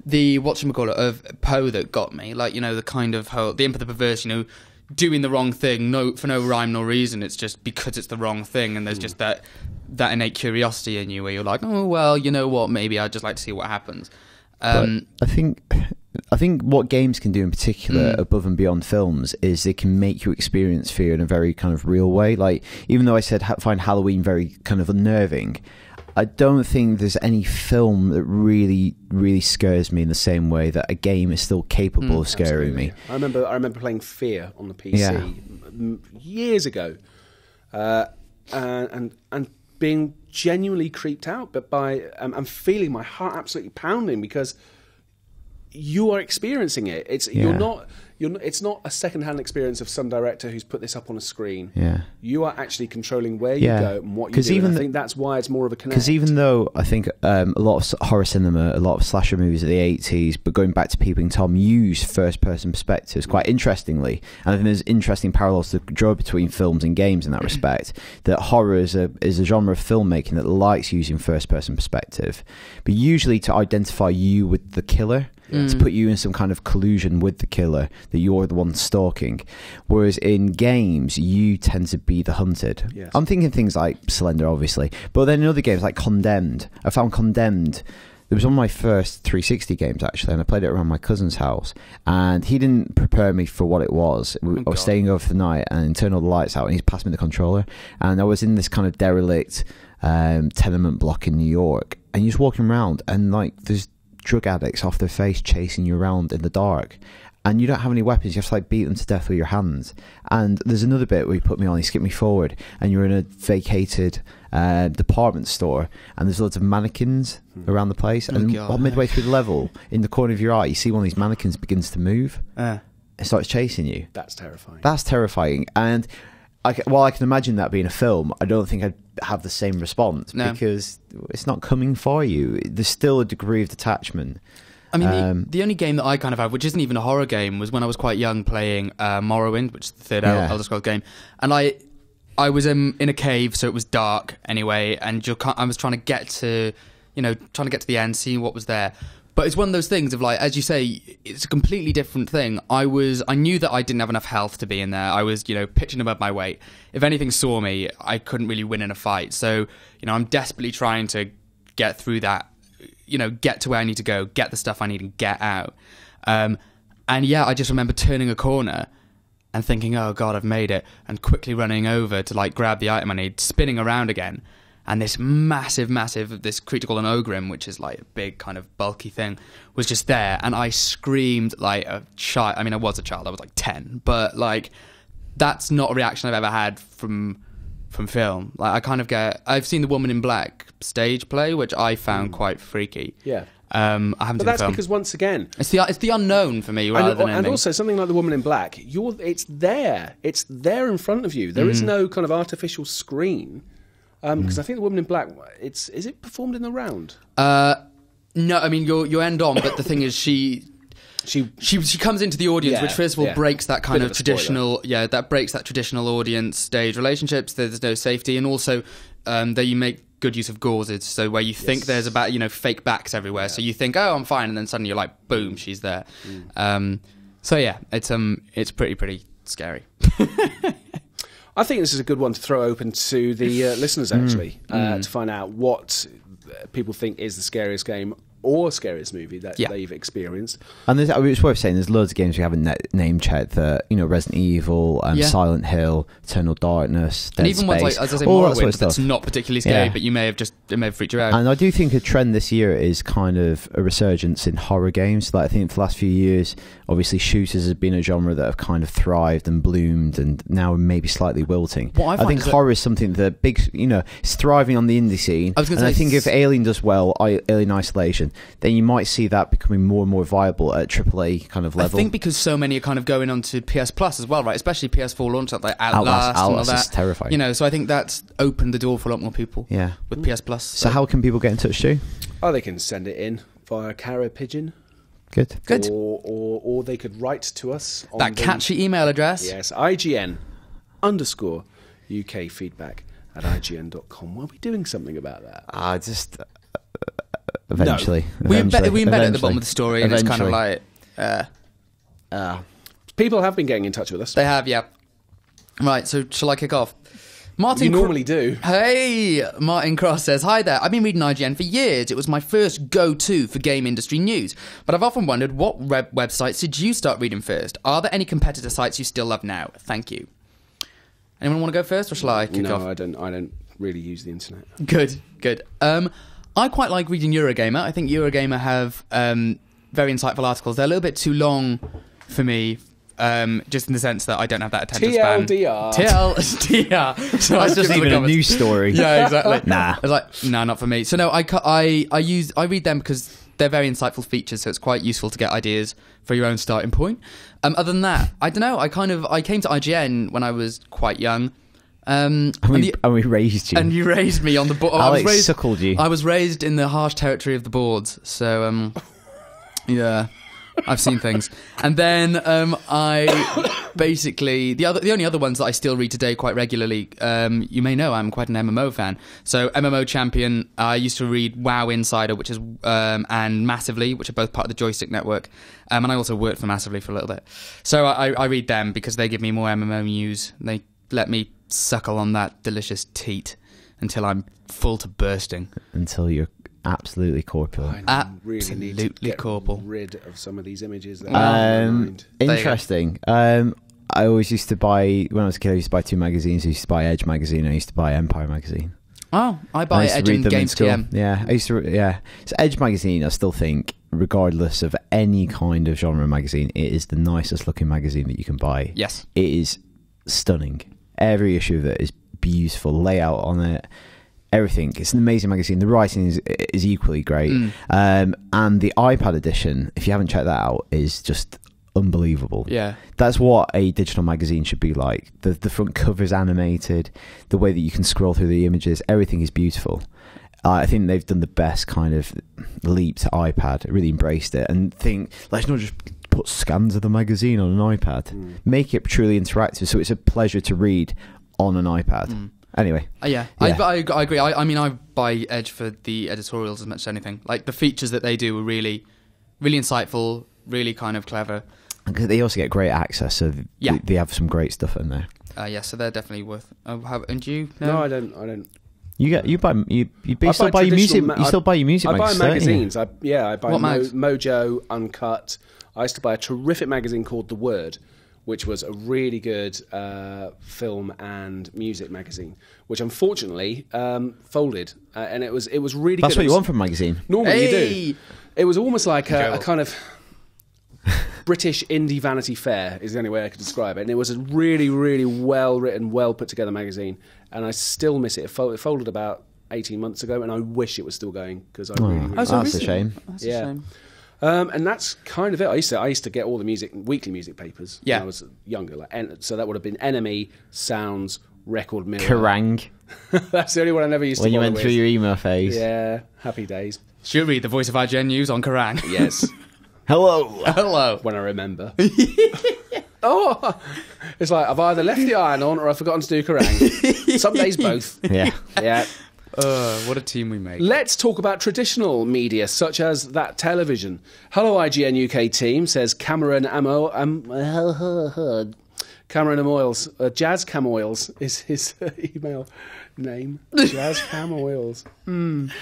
the whatchamacallit of Poe that got me. Like, you know, the kind of whole the imp of the perverse, you know, doing the wrong thing, no for no rhyme nor reason. It's just because it's the wrong thing, and there's just that that innate curiosity in you where you're like, oh well, you know what? Maybe I'd just like to see what happens. Um, I think I think what games can do in particular Mm. above and beyond films is they can make you experience fear in a very kind of real way. Like even though I said ha- find Halloween very kind of unnerving, I don't think there's any film that really really scares me in the same way that a game is still capable Mm, of scaring me. I remember I remember playing Fear on the PC Yeah. years ago, uh, and, and and being genuinely creeped out, but by um, and feeling my heart absolutely pounding because you are experiencing it. It's you're not you're not, it's not a second-hand experience of some director who's put this up on a screen. Yeah. You are actually controlling where Yeah. you go and what you do. even I think that's why it's more of a connect. Because even though I think um, a lot of horror cinema, a lot of slasher movies of the 80s, but going back to Peeping Tom, use first person perspectives quite interestingly. And I think there's interesting parallels to draw between films and games in that respect. That horror is a, is a genre of filmmaking that likes using first person perspective, but usually to identify you with the killer. To put you in some kind of collusion with the killer, that you're the one stalking. Whereas in games, you tend to be the hunted. Yes. I'm thinking things like Slender, obviously, but then in other games like Condemned, I found Condemned. It was one of my first 360 games actually, and I played it around my cousin's house. And he didn't prepare me for what it was. We- I was staying over for the night and turned all the lights out, and he passed me the controller. And I was in this kind of derelict um, tenement block in New York, and you're just walking around, and like there's drug addicts off their face chasing you around in the dark. And you don't have any weapons. You have to like beat them to death with your hands. And there's another bit where you put me on. You skip me forward, and you're in a vacated uh, department store, and there's loads of mannequins around the place. Oh, and God. midway through the level, in the corner of your eye, you see one of these mannequins begins to move. uh, It starts chasing you. that's terrifying. That's terrifying. And I, while I can imagine that being a film, I don't think I'd have the same response No. because it's not coming for you. There's still a degree of detachment. I mean, Um, the, the only game that I kind of had, which isn't even a horror game, was when I was quite young playing uh, Morrowind, which is the third Yeah. Elder Scrolls game, and I, I was um, in a cave, so it was dark anyway, and you're, I was trying to get to, you know, trying to get to the end, seeing what was there. But it's one of those things of like, as you say, it's a completely different thing. I was, I knew that I didn't have enough health to be in there. I was, you know, pitching above my weight. If anything saw me, I couldn't really win in a fight. So, you know, I'm desperately trying to get through that you know, get to where I need to go, get the stuff I need, and get out. Um, and yeah, I just remember turning a corner and thinking, "Oh God, I've made it," and quickly running over to like grab the item I need, spinning around again, and this massive, massive, this creature called an ogrim, which is like a big kind of bulky thing, was just there, and I screamed like a child. I mean, I was a child; I was like ten, but like that's not a reaction I've ever had from from film. Like I kind of get I've seen the Woman in Black stage play, which I found quite freaky. Yeah. Um, I haven't But that's because once again, it's the it's the unknown for me rather and, than and anything. also something like the woman in black you're it's there it's there in front of you There is Mm. no kind of artificial screen because Mm. i think the woman in black it's is it performed in the round uh, no, I mean you're you end on, but the thing is she. <coughs> she She, she comes into the audience, Yeah, which first of all yeah. breaks that kind Bit of, of traditional, yeah, that breaks that traditional audience stage relationships. There's no safety, and also um, that you make good use of gauzes, so where you think there's about you know fake backs everywhere, so you think oh I'm fine, and then suddenly you're like boom she's there. Mm. Um, so yeah, it's um it's pretty pretty scary. <laughs> i think this is a good one to throw open to the uh, listeners Mm. actually uh, to find out what uh, people think is the scariest game or scariest movie that Yeah. they've experienced And there's, I mean, it's worth saying there's loads of games we haven't na- name checked that, you know, Resident Evil, um, Yeah. Silent Hill, Eternal Darkness, Dead and even Space, ones like as I say all that sort of that's not particularly scary, Yeah. but you may have just it may have freaked you out. And I do think a trend this year is kind of a resurgence in horror games. Like I think for the last few years, obviously shooters has been a genre that have kind of thrived and bloomed, and now maybe slightly wilting. What I I, think is horror is something that big, you know, it's thriving on the indie scene. I was gonna and I think if Alien does well, I, Alien Isolation, then you might see that becoming more and more viable at AAA kind of level. I think because so many are kind of going on to PS Plus as well, right? Especially PS4 launch like Outlast, Outlast- and all Outlast that. is terrifying. You know, so I think that's opened the door for a lot more people. yeah. With PS Plus. So how can people get in touch, Stu? Oh, they can send it in via Carrier Pigeon. Good. Good. Or, or, or they could write to us on that the- catchy email address. Yes, IGN underscore UK feedback at IGN.com. Why Are we doing something about that? Ah, just eventually. We embed, Eventually. we embed it at the bottom of the story, and it's kind of like, uh, Uh, people have been getting in touch with us. they have, yeah. Right, so shall I kick off? Martin You Cro- normally do. Hey, Martin Cross says, Hi there. I've been reading IGN for years. It was my first go to for game industry news. But I've often wondered what web- websites did you start reading first? Are there any competitor sites you still love now? Thank you. Anyone want to go first, or shall I kick no, off? I don't. I don't really use the internet. Good, good. Um, I quite like reading Eurogamer. I think Eurogamer have um, very insightful articles. They're a little bit too long for me, um, just in the sense that I don't have that attention span. TLDR. TLDR. <laughs> So That's just just even a news story. <laughs> Yeah, exactly. <laughs> Nah. I was like, no, not for me. So no, I, I, I use, I read them because they're very insightful features. So it's quite useful to get ideas for your own starting point. Um, other than that, I don't know. I kind of, I came to IGN when I was quite young. Um, And we, and, the- and we raised you. and you raised me on the board. <laughs> I was raised, suckled you. I was raised in the harsh territory of the boards. So, um, yeah. I've seen things, and then um, I basically the other the only other ones that I still read today quite regularly. Um, you may know I'm quite an MMO fan, so MMO Champion. I used to read WoW Insider, which is um, and Massively, which are both part of the Joystiq Network, um, and I also worked for Massively for a little bit. So I, I read them because they give me more MMO news. They let me suckle on that delicious teat until I'm full to bursting. until you're absolutely corpulent. I really need to Absolutely get corporal. rid of some of these images. That are in Um, mind. interesting. Um, I always used to buy when I was a kid. I used to buy two magazines. I used to buy Edge magazine. I used to buy Empire magazine. Oh, I I buy used to Edge and in Games school. TM. Yeah, I used to. re- Yeah, so Edge magazine. I still think, regardless of any kind of genre magazine, it is the nicest looking magazine that you can buy. Yes. It is stunning. Every issue of it is beautiful. Layout on it, everything. It's an amazing magazine. The writing is is equally great. Mm. Um, and the iPad edition, if you haven't checked that out, is just unbelievable. Yeah. That's what a digital magazine should be like. The the front cover is animated, the way that you can scroll through the images, everything is beautiful. Uh, I think they've done the best kind of leap to iPad. Really embraced it and think let's not just put scans of the magazine on an iPad. Mm. Make it truly interactive, so it's a pleasure to read on an iPad. Mm. Anyway, Uh, yeah, Yeah. I, I, I agree. I, I mean, I buy Edge for the editorials as much as anything. Like the features that they do are really, really insightful, really kind of clever. they also get great access, so Yeah. they have some great stuff in there. Uh, yeah, so they're definitely worth. Uh, how, and you? No, I don't. I don't. You get you buy you you, you still buy buy your music. ma- you still buy your music. I buy mags, don't you? magazines. I, yeah, I buy Mo- Mojo, Uncut. I used to buy a terrific magazine called The Word, which was a really good uh, film and music magazine, which unfortunately um, folded, uh, and it was it was really. That's good. what you was- want from a magazine. Normally you do. It was almost like a, a kind of British indie Vanity Fair is the only way I could describe it. And it was a really, really well written, well put together magazine. And I still miss it. It, fol- it folded about 18 months ago, and I wish it was still going because I really, Oh, really that's so a shame. That's Yeah. a shame. Um, and that's kind of it. I used to I used to get all the music weekly music papers Yeah. when I was younger. Like, en- so that would have been NME, Sounds, Record Mirror. Kerrang! <laughs> that's the only one I never used When to you bother went through with. your email phase. Yeah, happy days. Stuart read the voice of IGN News on Kerrang. <laughs> Yes, Hello. Hello. when I remember. <laughs> oh, it's like I've either left the iron on or I've forgotten to do Kerrang. Some days both. yeah. Yeah. Uh, what a team we make. Let's talk about traditional media, such as that television. Hello, IGN UK team, says Cameron Amo. Um, <laughs> Cameron Amoyles. Uh, Jazz Cam Oils is his <laughs> email name. Jazz Cam Oils. Hmm. <laughs>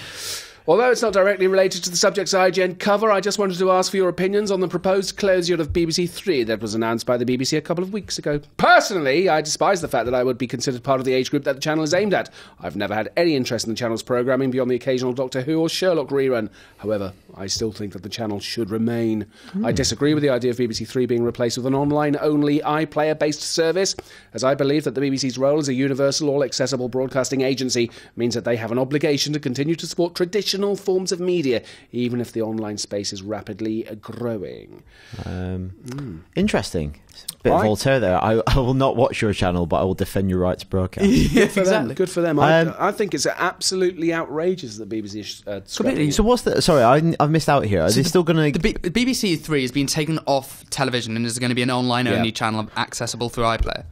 Although it's not directly related to the subjects IGN cover, I just wanted to ask for your opinions on the proposed closure of BBC Three that was announced by the BBC a couple of weeks ago. Personally, I despise the fact that I would be considered part of the age group that the channel is aimed at. I've never had any interest in the channel's programming beyond the occasional Doctor Who or Sherlock rerun. However, I still think that the channel should remain. I hmm. disagree with the idea of BBC Three being replaced with an online-only iPlayer-based service, as I believe that the BBC's role as a universal, all-accessible broadcasting agency means that they have an obligation to continue to support traditional traditional forms of media, even if the online space is rapidly uh, growing. Um, Interesting. Bit of I- Voltaire there. I, I will not watch your channel, but I will defend your right to broadcast. <laughs> yeah, For them, good for them. I, Um, I think it's absolutely outrageous that BBC is uh, scrapping so it. what's the? Sorry, I, I've missed out here. Are they still going The to? B- BBC Three has been taken off television and is going to be an online-only Yeah. channel accessible through iPlayer.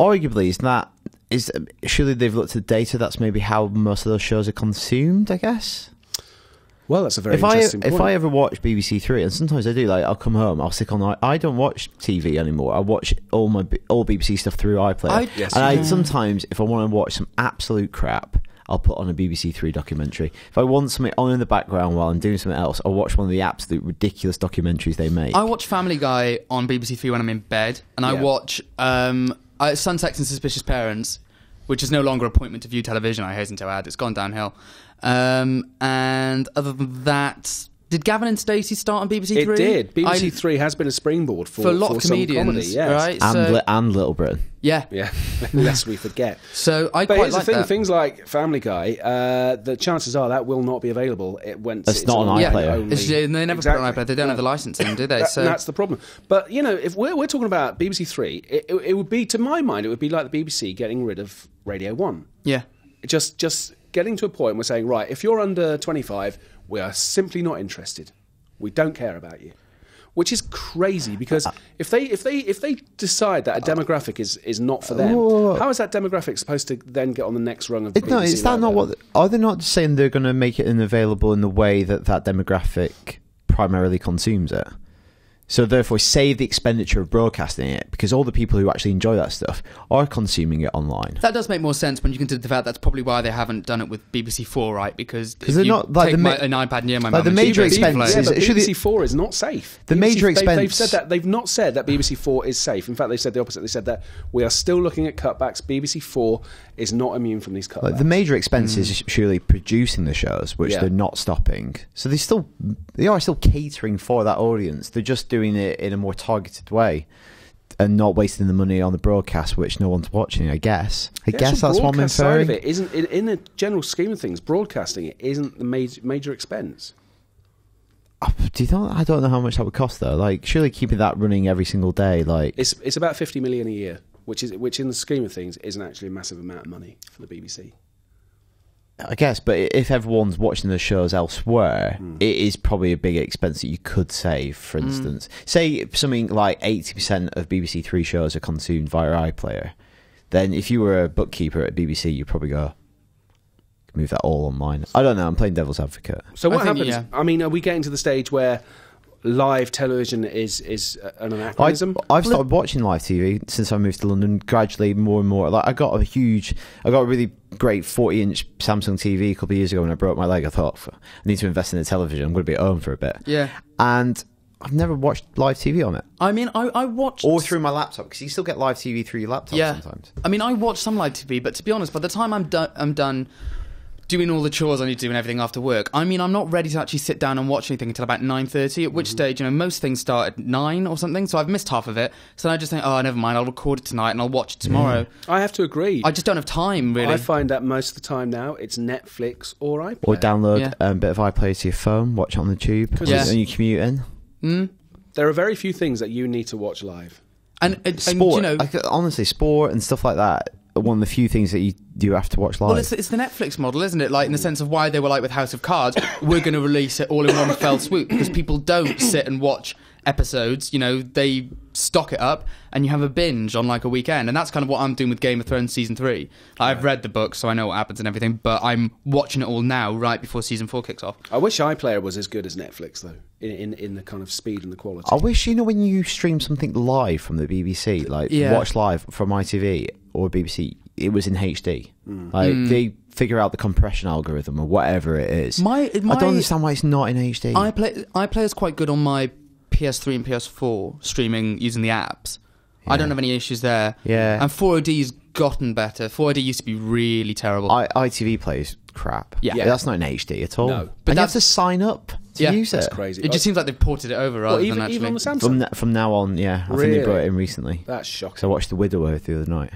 Arguably, is that is surely they've looked at the data. That's maybe how most of those shows are consumed. I guess. Well, that's a very if I interesting if. I ever watch BBC Three, and sometimes I do, like I'll come home, I'll stick on. I, I don't watch TV anymore. I watch all my all BBC stuff through iPlayer. I- Yes, and you I do. sometimes, if I want to watch some absolute crap, I'll put on a BBC Three documentary. If I want something on in the background while I'm doing something else, I'll watch one of the absolute ridiculous documentaries they make. I watch Family Guy on BBC Three when I'm in bed, and I watch um, uh, Sun, Sex and Suspicious Parents, which is no longer appointment to view television. I hasten to add, it's gone downhill. Um, and other than that, did Gavin and Stacey start on BBC Three? it Three? did. BBC I- Three has been a springboard for, for a lot of comedians, comedy. Yes. right? and so, Li- and Little Britain. yeah. Yeah, <laughs> lest we forget. So I But quite here's like the thing: that. things like Family Guy, uh, the chances are that will not be available. It went. It's not on yeah, iPlayer. only. It's- they never Exactly. put it on iPlayer. They don't have the licensing, do they? That- so that's the problem. But you know, if we're, we're talking about BBC Three, it, it, it would be, to my mind, it would be like the BBC getting rid of Radio One. yeah. Just, just getting to a point where we're saying, right, if you're under 25, we are simply not interested. We don't care about you. Which is crazy because <laughs> if they if they if they decide that a demographic is, is not for them, Whoa. how is that demographic supposed to then get on the next rung of the It- no, is that ladder? not what? Are they not saying they're going to make it unavailable in the way that that demographic primarily consumes it? So therefore, save the expenditure of broadcasting it because all the people who actually enjoy that stuff are consuming it online. That does make more sense when you consider the fact that's probably why they haven't done it with BBC Four, right? Because if they're you not- like, the ma- my, an iPad near my like, the major plays Yeah, expense is- BBC Four is not safe. The BBC major they, They've said that they've not said that BBC Four is safe. In fact, they said the opposite. They said that we are still looking at cutbacks. BBC Four is not immune from these cutbacks. Like the major expense is mm. surely producing the shows, which Yeah. they're not stopping. So they still they are still catering for that audience. They're just doing it in a more targeted way. And not wasting the money on the broadcast, which no one's watching. I guess. I The guess that's what I'm side of inferring. it isn't in, in the general scheme of things. Broadcasting it isn't the major major expense. Oh, Do you know? I don't know how much that would cost though. Like, surely keeping that running every single day, like It's it's about fifty million a year, which is which in the scheme of things isn't actually a massive amount of money for the BBC. I guess. But if everyone's watching the shows elsewhere, Hmm. it is probably a big expense that you could save. For instance, say something like eighty percent of BBC Three shows are consumed via iPlayer. Then, if you were a bookkeeper at BBC, you'd probably go move that all online. I don't know. I'm playing devil's advocate. So I what think, happens? yeah. I mean, are we getting to the stage where live television is is uh, an I, anachronism? I've started watching live TV since I moved to London. Gradually, more and more. Like I got a huge, I got a really great forty-inch Samsung TV a couple of years ago when I broke my leg. I thought I need to invest in a television. I'm going to be at home for a bit. Yeah. and I've never watched live TV on it I mean, I, I watched. or through my laptop because you still get live TV through your laptop yeah. sometimes. I mean, I watch some live TV, but to be honest, by the time I'm done, I'm done doing all the chores I need to do and everything after work. I mean, I'm not ready to actually sit down and watch anything until about nine thirty. At Mm-hmm. which stage, you know, most things start at nine or something, so I've missed half of it. So I just think, oh, never mind. I'll record it tonight and I'll watch it tomorrow. I have to agree. I just don't have time really. I find that most of the time now it's Netflix or iPlayer. Or download Yeah. a bit of iPlayer to your phone, watch it on the tube, Cause Yeah. and you commuting. Mm. There are very few things that you need to watch live. And, and, and, Sport, you know, I honestly, sport and stuff like that. Are one of the few things that you do have to watch live. Well, it's, it's the Netflix model, isn't it? Like in the sense of why they were like with House of Cards, <coughs> we're going to release it all in one <coughs> fell swoop because people don't sit and watch episodes. You know, they stock it up and you have a binge on like a weekend, and that's kind of what I'm doing with Game of Thrones season three. I've read the book, so I know what happens and everything, but I'm watching it all now, right before season four kicks off. I wish iPlayer was as good as Netflix though, in in, in the kind of speed and the quality. I wish you know when you stream something live from the BBC, like Yeah. watch live from ITV or BBC, it was in HD. Hmm. Like they figure out the compression algorithm or whatever it is. My- I don't understand why it's not in HD. I play iPlayer is quite good on my PS3 and PS4 streaming using the apps. I don't have any issues there. Yeah. and 4OD's gotten better. 4OD used to be really terrible. I, ITV plays crap. Yeah. that's not in HD at all. No. but But and you have that's- to sign up to Yeah. use That's it. crazy. it just seems like they've ported it over rather Well, even, than actually. even on the Samsung. From from now on, yeah, I think they brought it in recently. That's Because shocking. I watched The Widower the other night.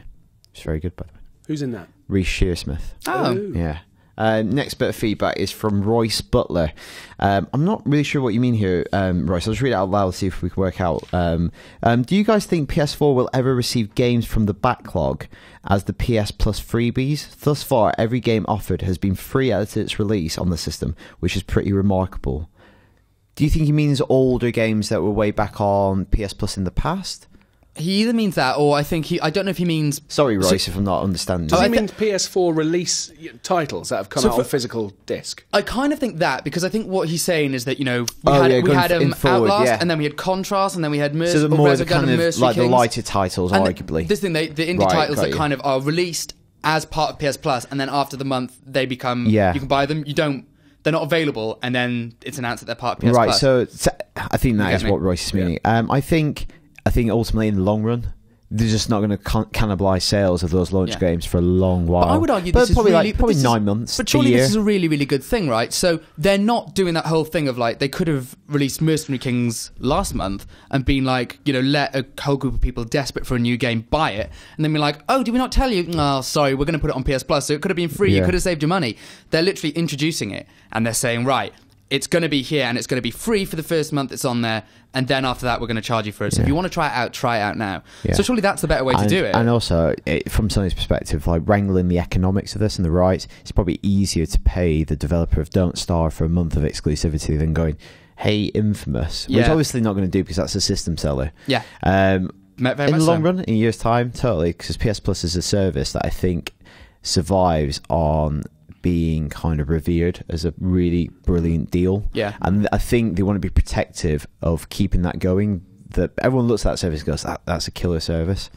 It's very good, by the way. Who's in that? Reece Shearsmith. oh, Ooh. Yeah. Um, next bit of feedback is from Royce Butler. Um, I'm not really sure what you mean here, um, Royce. I'll just read it out loud, see if we can work out. Um, um, do you guys think PS4 will ever receive games from the backlog as the PS Plus freebies? Thus far, every game offered has been free at its release on the system, which is pretty remarkable. Do you think he means older games that were way back on PS Plus in the past? He either means that, or I think he. I don't know if he means. Sorry, Royce, if I'm not understanding. Does I he mean PS4 release titles that have come So out for- on physical disc? I kind of think that because I think what he's saying is that you know we Oh, had yeah, we going had um, forward, Outlast yeah. and then we had Contrast and then we had Merc- so the more the kind of Mercenary like the lighter titles, And arguably. This thing, they, the indie Right, titles that you. kind of are released as part of PS Plus, and then after the month they become. Yeah. You can buy them. You don't. They're not available, and then it's announced that they're part of PS right. Plus. So, so I think that You is get me? what Royce is meaning. Um, I think I think ultimately in the long run. They're just not going to can- cannibalize sales of those launch Yeah. games for a long while. But I would argue But this is probably really, like probably this is- nine months. But surely this is a really, really good thing, right? So they're not doing that whole thing of like they could have released Mercenary Kings last month and been like, you know, let a whole group of people desperate for a new game buy it, and then be like, oh, did we not tell you? Oh, sorry, we're going to put it on PS Plus, so it could have been free. You could have saved your money. They're literally introducing it, and they're saying, right. It's going to be here and it's going to be free for the first month it's on there, and then after that, we're going to charge you for it. So if you want to try it out, try it out now. Yeah. So surely that's the better way to do it. And also, it, from Sony's perspective, like wrangling the economics of this and the rights, it's probably easier to pay the developer of Don't Starve for a month of exclusivity than going, "Hey, Infamous," which obviously not going to do because that's a system seller. yeah. Um, in the long so. run, in a year's time, totally, because PS Plus is a service that I think survives on being kind of revered as a really brilliant deal. Yeah. And I think they want to be protective of keeping that going. That everyone looks at that service and goes, that, that's a killer service.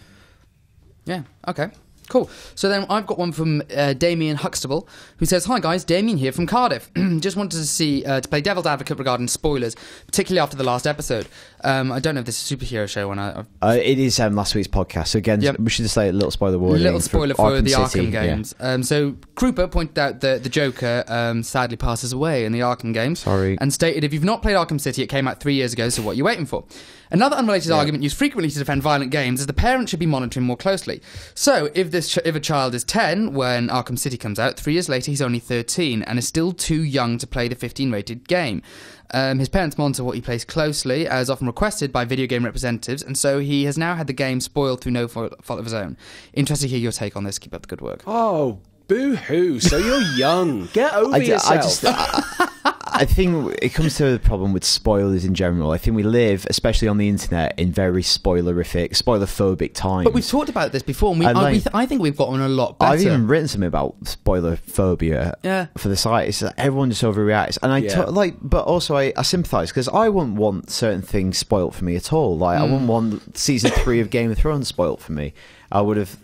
Yeah. Okay. Cool. So then I've got one from uh, Damien Huxtable, who says, "Hi guys, Damien here from Cardiff. <clears throat> Just wanted to see uh, to play devil's advocate regarding spoilers, particularly after the last episode. Um, I don't know if this is a superhero show. When I, Uh, it is um, last week's podcast. So again, Yep. we should just say a little spoiler warning. A little spoiler for, Arkham the City. Arkham Yeah. games. Um, so Krupa pointed out that the Joker um, sadly passes away in the Arkham games. Sorry. And stated, if you've not played Arkham City, it came out three years ago, so what are you waiting for? Another unrelated argument used frequently to defend violent games is the parents should be monitoring more closely. So if this ch- if a child is 10 when Arkham City comes out, three years later he's only 13 and is still too young to play the 15 rated game. Um, his parents monitor what he plays closely, as often requested by video game representatives, and so he has now had the game spoiled through no fault fault of his own. Interested to hear your take on this. Keep up the good work. Oh, boo hoo. So you're young. Get over I, d- yourself. I just, I, I think it comes to the problem with spoilers in general. I think we live, especially on the internet, in very spoilerific, spoiler phobic times. But we've talked about this before, and we, And I, we th- I think we've gotten a lot better. I've even written something about spoiler phobia Yeah. for the site. It's like everyone just overreacts, and I Yeah. to- like, but also I, I sympathise because I wouldn't want certain things spoilt for me at all. Like I Mm. wouldn't want season three of Game of Thrones spoilt for me. I would have.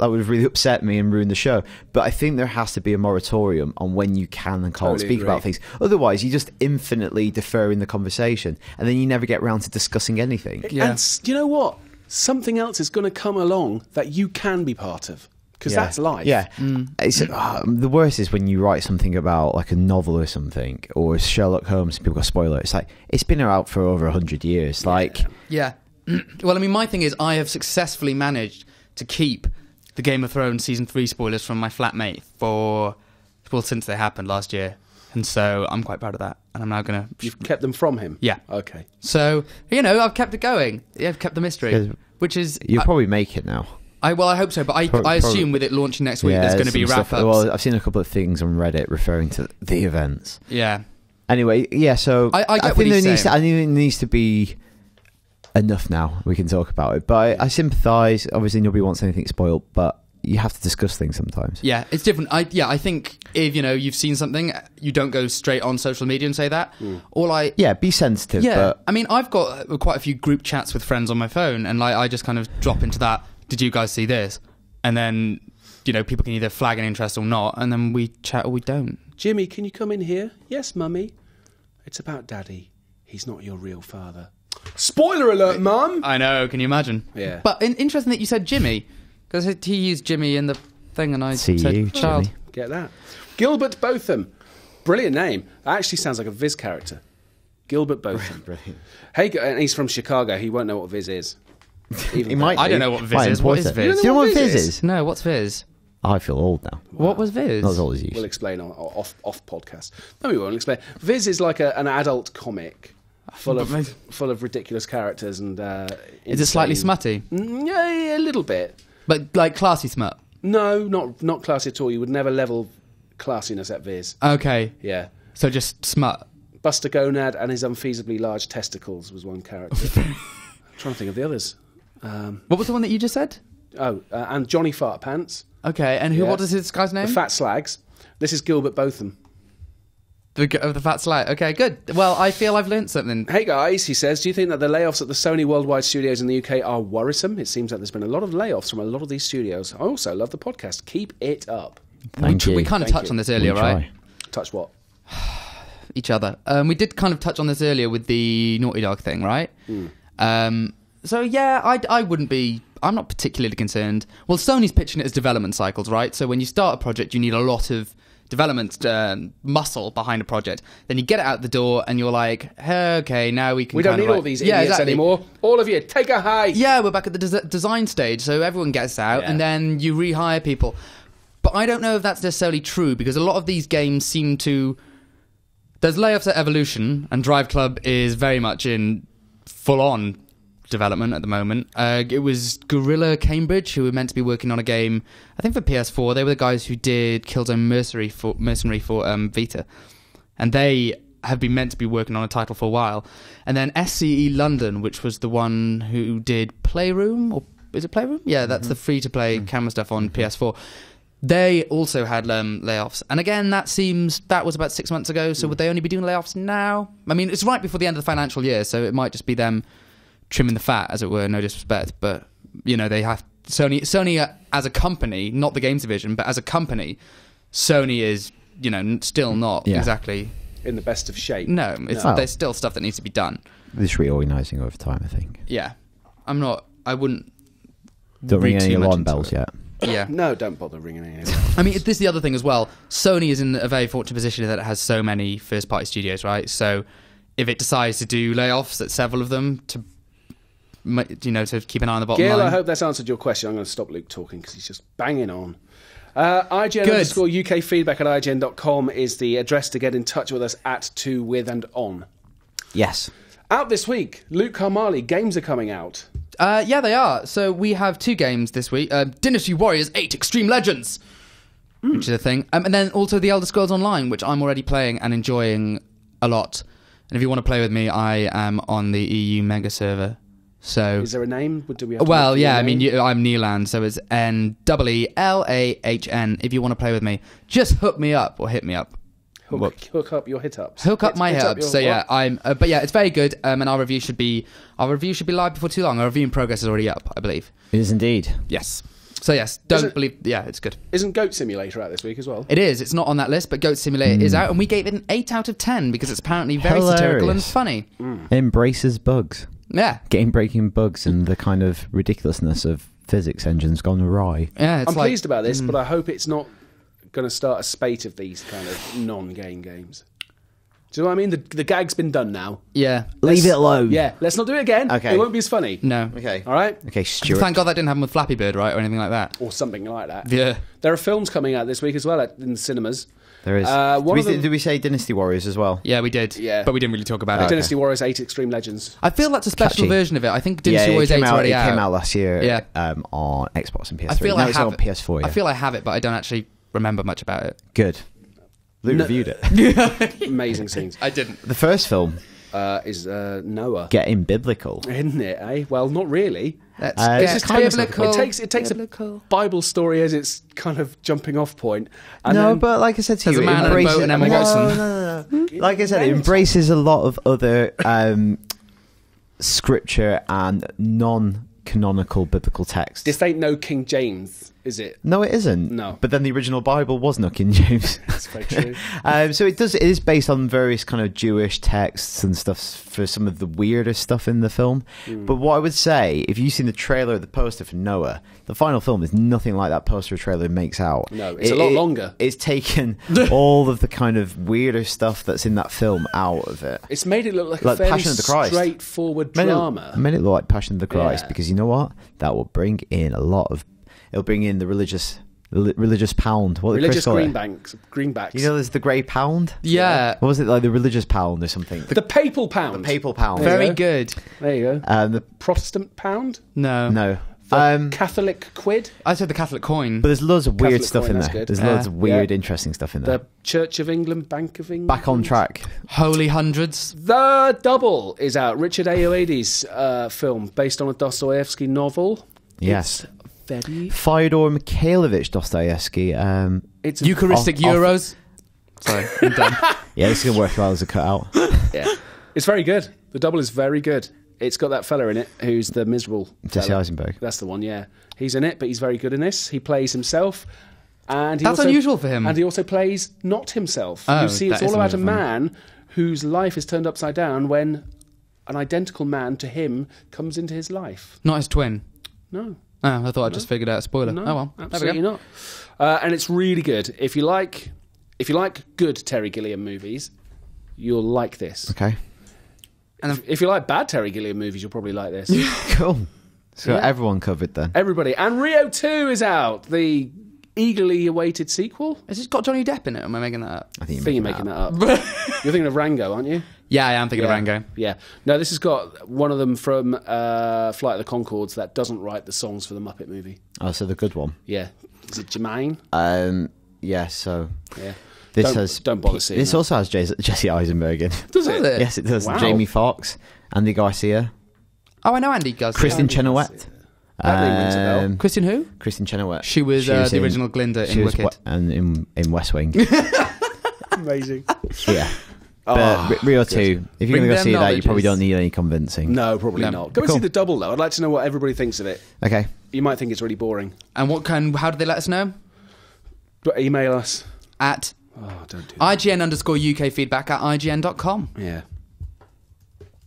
That would have really upset me and ruined the show. But I think there has to be a moratorium on when you can and can't Totally speak about things. Otherwise, you just infinitely defer in the conversation, and then you never get round to discussing anything. Yeah. And you know what? Something else is going to come along that you can be part of. Because Yeah. that's life. Yeah, Mm. it's uh, the worst is when you write something about like a novel or something, or Sherlock Holmes. and People got spoiler. It's like it's been out for over a hundred years. Like, Yeah. <clears throat> well, I mean, my thing is, I have successfully managed to keep the Game of Thrones season three spoilers from my flatmate for well since they happened last year, and so I'm quite proud of that. And I'm now gonna. You've kept them from him? Yeah. Okay. So you know, I've kept it going. Yeah, I've kept the mystery, which is you'll I, probably make it now. I well, I hope so. But I, Pro- I assume probably- with it launching next week, there's going to be wrap ups. Well, I've seen a couple of things on Reddit referring to the events. yeah. Anyway, yeah. So I- I get what think there he's needs to. I think there needs to be enough now. We can talk about it, but I, I sympathise. Obviously, nobody wants anything spoiled, but you have to discuss things sometimes. Yeah, it's different. I yeah, I think if you know you've seen something, you don't go straight on social media and say that. Or like Yeah, be sensitive. Yeah, but I mean, I've got uh, quite a few group chats with friends on my phone, and like I just kind of drop into that. Did you guys see this? And then you know people can either flag an interest or not, and then we chat or we don't. Jimmy, can you come in here? Yes, mummy. It's about daddy. He's not your real father. Spoiler alert, mum! I know. Can you imagine? Yeah. But in, interesting that you said Jimmy, because he used Jimmy in the thing, and I See said you, child. Jimmy. Get that. Gilbert Botham. Brilliant name. That actually sounds like a Viz character. Gilbert Botham. <laughs> Brilliant. hey, and he's from Chicago. He won't know what Viz is. <laughs> Even He might. I don't know what Viz Might is. What import is. Viz? Do you know what Viz Viz is? is? No, what's Viz? I feel old now. What was Viz? Not as old as you. We'll explain on, off off podcast. No, we won't explain. Viz is like a, an adult comic, full of full of ridiculous characters and. Uh, Is it slightly smutty? Mm, Yeah, yeah, a little bit. But like classy smut. No, not not classy at all. You would never level classiness at Viz. Okay. Yeah. So just smut. Buster Gonad and his unfeasibly large testicles was one character. I'm <laughs> trying to think of the others. Um, What was the one that you just said? oh, uh, and Johnny Fart Pants, Okay, and who? Yeah. What is this guy's name? the Fat Slags. This is Gilbert Botham. The, g- of the fat slat. Okay, good. Well, I feel I've learnt something. Hey guys, he says, do you think that the layoffs at the Sony Worldwide Studios in the UK are worrisome? It seems like there's been a lot of layoffs from a lot of these studios. I also love the podcast. Keep it up. Thank we, you. we kind of Thank touched you. on this earlier, try. right? Touch what? <sighs> Each other. Um, we did kind of touch on this earlier with the Naughty Dog thing, right? Um, so yeah, I, I wouldn't be. I'm not particularly concerned. Well, Sony's pitching it as development cycles, right? So when you start a project, you need a lot of development um, muscle behind a project. Then you get it out the door, and you're like, hey, okay, now we can. We don't need all these Yeah, idiots exactly. anymore. All of you, take a hike. Yeah, we're back at the des- design stage, so everyone gets out, Yeah. and then you rehire people. But I don't know if that's necessarily true because a lot of these games seem to. There's layoffs at Evolution, and Drive Club is very much in full on development at the moment. Uh, it was Guerrilla Cambridge who were meant to be working on a game, I think for PS4. They were the guys who did Killzone Mercenary for, Mercenary for um, Vita. And they have been meant to be working on a title for a while. And then SCE London, which was the one who did Playroom, or is it Playroom? Yeah, that's the free to play camera stuff on PS4. They also had um, layoffs, and again, that seems that was about six months ago. So would they only be doing layoffs now? I mean, it's right before the end of the financial year, so it might just be them trimming the fat, as it were. No disrespect, but you know they have Sony. Sony uh, as a company, not the games division, but as a company, Sony is you know still not Yeah. exactly. In the best of shape. No, it's, No. there's still stuff that needs to be done. This reorganising over time, I think. Yeah, I'm not. I wouldn't. Don't ring any alarm bells it. yet. Yeah. No, don't bother ringing any. <laughs> I mean, this is the other thing as well. Sony is in a very fortunate position that it has so many first party studios, right? So if it decides to do layoffs at several of them to, ma- you know, to keep an eye on the bottom Gail, line. I hope that's answered your question. I'm going to stop Luke talking because he's just banging on. Uh, IGN Good. underscore UK feedback at IGN.com is the address to get in touch with us at, to, with, and on. Yes. Out this week, Luke Karmali, games are coming out. Uh, yeah, they are. So we have two games this week: uh, Dynasty Warriors Eight: Extreme Legends, which is a thing, um, and then also The Elder Scrolls Online, which I'm already playing and enjoying a lot. And if you want to play with me, I am on the EU Mega server. So Is there a name? Do we have Well, yeah, I mean, you, I'm Neelan, so it's N W E L A H N. If you want to play with me, just hook me up or hit me up. hook, hook up your hit ups. Hook up Hit- my hit hit up ups. your So yeah. I'm. Uh, but yeah, it's very good. Um, and our review should be our review should be live before too long. Our review in progress is already up, I believe. It is indeed. Yes. So yes, don't it- believe. Yeah, it's good. Isn't Goat Simulator out this week as well? It is. It's not on that list, but Goat Simulator is out, and we gave it an eight out of ten because it's apparently very satirical and Hilarious. funny. Embraces bugs. Yeah. Game breaking bugs and the kind of ridiculousness of physics engines gone awry. Yeah. It's I'm like, pleased about this, mm. but I hope it's not going to start a spate of these kind of non-game games. Do you know what I mean? The, the gag's been done now. Yeah. Leave it alone. Yeah, let's not do it again. Okay. It won't be as funny. No. Okay. All right? Okay, Stuart. Thank God that didn't happen with Flappy Bird, right, or anything like that. Or something like that. Yeah. There are films coming out this week as well at, in the cinemas. There is. Uh, did, we, them- did we say Dynasty Warriors as well? Yeah, we did. Yeah. But we didn't really talk about it. Dynasty Warriors 8 Extreme Legends. I feel that's a special Catchy. version of it. I think Dynasty yeah, Warriors 8 came out. already It out. came out last year. Yeah. Um, on Xbox and PS3. I feel now I it's have on it. PS4. Yeah. I feel I have it, but I don't actually remember much about it. good. Luke No- reviewed it. <laughs> Amazing scenes. I didn't. the first film, Uh, is uh, Noah. getting biblical. Isn't it, eh? Well, not really. Let's Uh, it's just kind of biblical. It takes it takes biblical. a Bible story as its kind of jumping off point. And no, then- but like I said to you, a it man and a embraces, boat and Emma no, Watson. no, no, no. Like I said, it embraces a lot of other um, scripture and non-canonical biblical texts. this ain't no King James, is it? no, it isn't. No. But then the original Bible was not King James. That's quite true. <laughs> um, so it does. It is based on various kind of Jewish texts and stuff for some of the weirder stuff in the film. Hmm. But what I would say, if you've seen the trailer the poster for Noah, the final film is nothing like that poster trailer makes out. No, it's a lot longer. It's taken <laughs> all of the kind of weirder stuff that's in that film out of it. It's made it look like, Like a fairly Passion of the Christ. straightforward Made it- drama. made it look like Passion of the Christ Yeah. because you know what? That will bring in a lot of. It'll bring in the religious religious pound. What did Religious greenbacks. Greenbacks. You know, there's the grey pound. Yeah. What was it like? The religious pound or something? the papal pound. The papal pound. There Very go. good. There you go. Um, the, Protestant pound. No. no. The Um, Catholic quid. I said the Catholic coin. but there's loads of weird Catholic stuff coin, in that's there. good. There's Yeah. loads of weird, Yeah. interesting stuff in there. The Church of England, Bank of England. Back on track. Holy hundreds. The Double is out. Richard Ayoade's uh, film based on a Dostoevsky novel. Yes. It's very. Fyodor Mikhailovich Dostoevsky. Um, It's Eucharistic off- off- Euros. Sorry, I'm done. <laughs> yeah, this is going to work well as a cutout. <laughs> yeah. It's very good. The Double is very good. It's got that fella in it who's the miserable. Jesse fella. Eisenberg. That's the one. Yeah, he's in it, but he's very good in this. He plays himself. And he That's also- unusual for him. And he also plays not himself. Oh, you see, it's all about a man whose life is turned upside down when an identical man to him comes into his life. Not his twin. No, Oh, I thought I just figured out a spoiler. no, oh well. There we absolutely go. not. Uh, and it's really good. If you like, if you like good Terry Gilliam movies, you'll like this. Okay. And If, if you like bad Terry Gilliam movies, you'll probably like this. <laughs> Cool. So Yeah. everyone covered then. Everybody. And Rio 2 is out, the eagerly awaited sequel. Has it got Johnny Depp in it? Or am I making that up? I think I think you're making that up. <laughs> you're thinking of Rango, aren't you? Yeah, I am thinking yeah. of Rango. Yeah. No, this has got one of them from uh, Flight of the Conchords that doesn't write the songs for the Muppet movie. Oh, so the good one. Yeah. Is it Jermaine? Um, yeah. So Yeah. this Don't- has don't bother seeing This that. also has Jesse, Jesse Eisenberg in. Does Does it? yes, it does. Wow. Jamie Foxx, Andy Garcia, Oh, I know Andy does. Kristin Andy Chenoweth. Garcia. That name rings a bell. Um, Kristin who? Kristin Chenoweth. She was, uh, the in- original Glinda in Wicked. we- and in in West Wing. <laughs> Amazing. yeah. Oh, But R- Rio two. If you're Bring going to go them see that, you probably knowledges. don't need any convincing. no, probably No. not. Go and Cool. see the double, though. I'd like to know what everybody thinks of it. Okay. You might think it's really boring. And what can? How do they let us know? But email us. At Oh, don't do that. IGN underscore UK feedback at IGN.com. Yeah.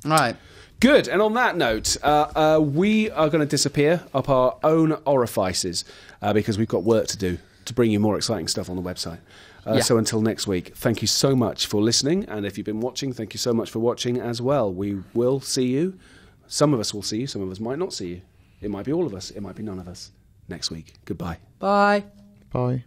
Right. Good. And on that note, uh, uh, we are going to disappear up our own orifices uh, because we've got work to do to bring you more exciting stuff on the website. Uh, Yeah. So until next week, thank you so much for listening. And if you've been watching, thank you so much for watching as well. We will see you. Some of us will see you, some of us might not see you. It might be all of us, it might be none of us next week. Goodbye. Bye. Bye.